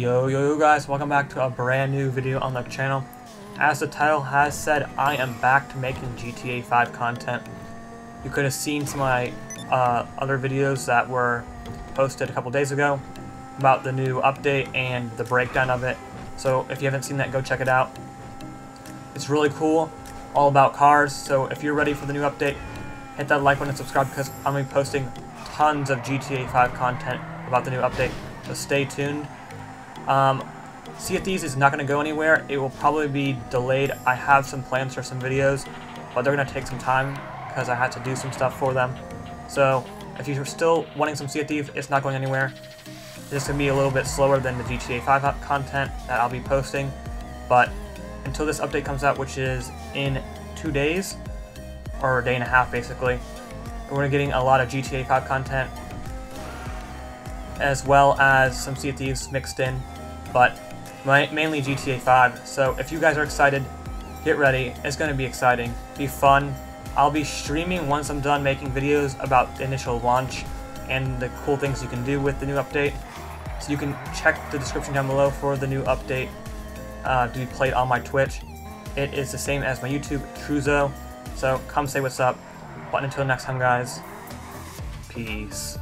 Yo, yo, yo guys, welcome back to a brand new video on the channel. As the title has said, I am back to making GTA 5 content. You could have seen some of my uh, other videos that were posted a couple days ago about the new update and the breakdown of it. So if you haven't seen that, go check it out. It's really cool, all about cars, so if you're ready for the new update, hit that like button and subscribe because I'm going to be posting tons of GTA 5 content about the new update, so stay tuned. Um, Sea of Thieves is not going to go anywhere. It will probably be delayed. I have some plans for some videos, but they're going to take some time because I had to do some stuff for them. So if you're still wanting some Sea of Thieves, it's not going anywhere. This to be a little bit slower than the GTA 5 content that I'll be posting, but until this update comes out, which is in two days, or a day and a half basically, we're to getting a lot of GTA 5 content, as well as some Sea of Thieves mixed in, but mainly GTA 5. So if you guys are excited, get ready. It's going to be exciting, be fun. I'll be streaming once I'm done making videos about the initial launch and the cool things you can do with the new update. So you can check the description down below for the new update uh, to be played on my Twitch. It is the same as my YouTube, Truzuo. So come say what's up. But until next time, guys, peace.